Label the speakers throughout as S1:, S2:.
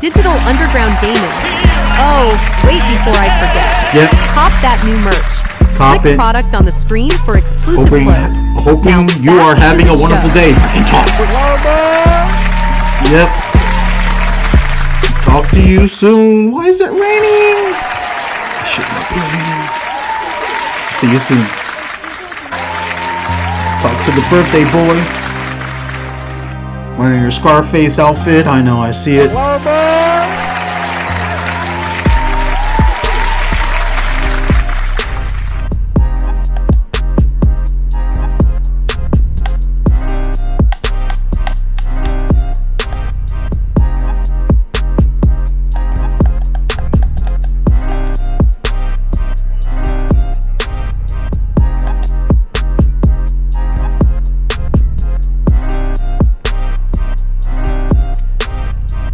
S1: Digital Underground Gaming. Oh, wait before I forget.
S2: Yep.
S1: Cop that new merch.
S2: Cop
S1: Click
S2: it.
S1: product on the screen for exclusive
S2: Hoping,
S1: clothes.
S2: hoping
S1: Now
S2: you are having a wonderful
S1: show.
S2: day. I can talk. Yep. Talk to you soon. Why is it raining? It should not be raining. See you soon. Talk to the birthday boy. Wearing your Scarface outfit. I know, I see it.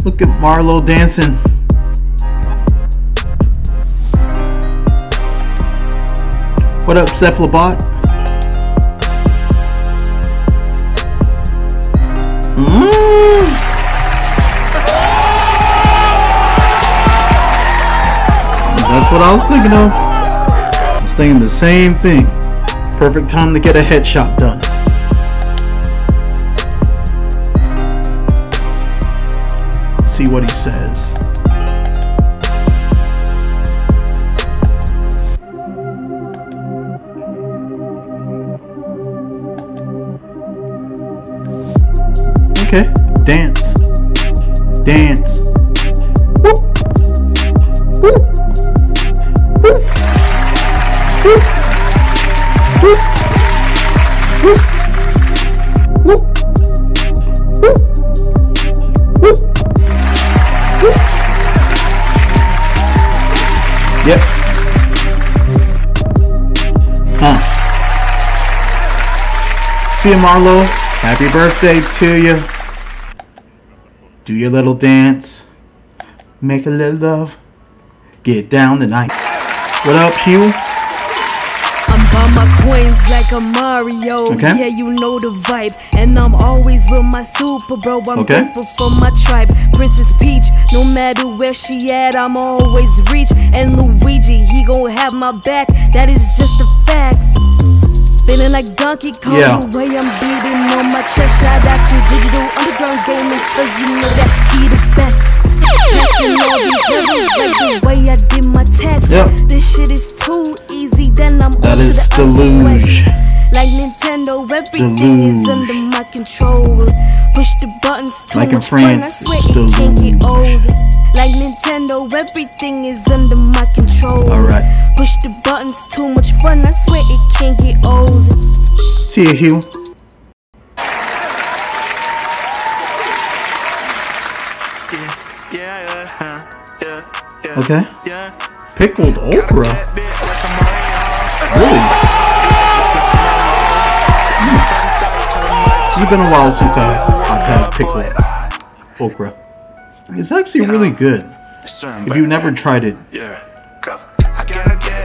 S2: Look at Marlo dancing. What up, Cephalobot? Mm. That's what I was thinking of. I was thinking the same thing. Perfect time to get a headshot done. See what he says. Okay, dance. Dance. Whoop. Whoop. Whoop. See you, Marlo. Happy birthday to you. Do your little dance. Make a little love. Get down tonight. What up, Hugh?
S3: I'm by my coins like a Mario.
S2: Okay.
S3: Yeah, you know the vibe. And I'm always with my super bro. I'm
S2: Okay.
S3: thankful for my tribe. Princess Peach, no matter where she at, I'm always reach. And Luigi, he gon' have my back. That is just a fact. Feeling like Donkey Kong
S2: Yeah.
S3: the way I'm beating on my chest. Shout out to Digital Underground Gaming, cause you know that he the best. Passing all these levels like the way I did my test.
S2: Yep.
S3: This shit is too easy, then I'm
S2: That
S3: to the
S2: deluge.
S3: Like Nintendo, everything is under my control. Push the buttons too
S2: Like in
S3: much fun, I
S2: France,
S3: swear
S2: it's
S3: it can't get old. Like Nintendo, everything is under my control.
S2: Alright.
S3: The buttons too much fun, I swear it can't get old.
S2: See you, Hugh. Okay. Pickled okra. Really? It's been a while since I, I've had pickled okra. It's actually really good. If you've never tried it,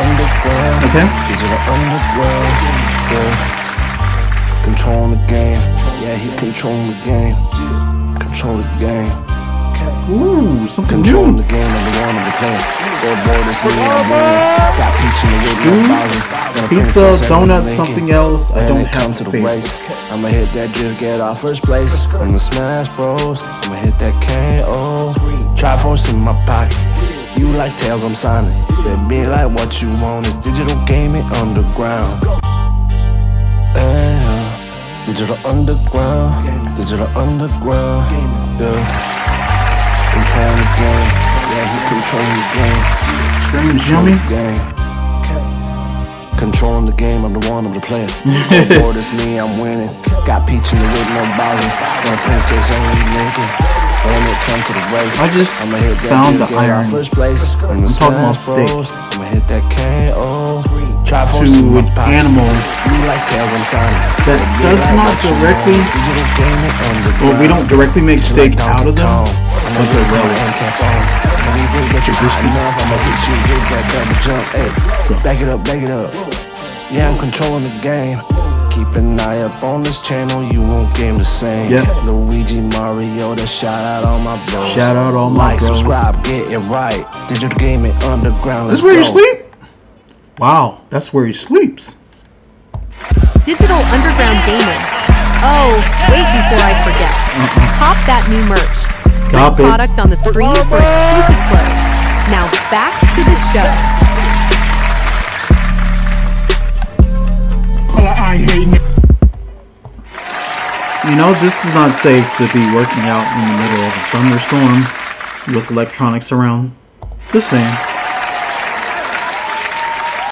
S2: Okay.
S4: Digital underground. Yeah. Controlling the game. Yeah, he controlling the game. Control the game.
S2: Ooh, something
S4: Controlling
S2: new.
S4: the game. The one of the game. Go boy, this me. Got peach in the.
S2: Stew,
S4: I'm bowling. Got a
S2: Pizza, donuts, something else. I don't
S4: come to the race, I'ma hit that drift, get off first place. I'm the Smash Bros. I'ma hit that KO. Triforce in my pocket. You like tails, I'm signing. That be like what you want is digital gaming underground. Yeah, digital underground, digital underground. Yeah, controlling the game. Yeah, he controlling the game.
S2: Strange yummy.
S4: Game. Controlling the game, I'm the one, I'm the player. Board is me, I'm winning. Got peach in the whip, no body. No princess, only naked. When it comes to the race,
S2: I just
S4: I'ma hit that
S2: found the iron.
S4: off first place. I'm
S2: talking about steak.
S4: I'ma hit that KO. Try
S2: to
S4: force in my
S2: an animal
S4: like tails, I'm signing.
S2: that does not directly.
S4: want. Digital gaming underground.
S2: Well, we don't directly make steak out of them, but they're
S4: hit my
S2: relics.
S4: NK phone. When we think that you hot
S2: Just-
S4: enough, I'ma hit you with that double jump. Hey,
S2: So.
S4: back it up, back it up. Yeah, I'm controlling the game. Keep an eye up on this channel, you won't game the same.
S2: Yep.
S4: Luigi Mario, that shout out all my bros.
S2: Shout out all my
S4: like,
S2: bros.
S4: subscribe, get it right. Digital gaming underground.
S2: This
S4: Let's
S2: where you sleep? Wow, that's where he sleeps.
S1: Digital Underground Gaming. Oh, wait before I forget. Pop that new merch.
S2: Cop
S1: Free
S2: it.
S1: product on the screen for exclusive clothes. Now back to the show.
S2: You know, this is not safe to be working out in the middle of a thunderstorm with electronics around. Just saying.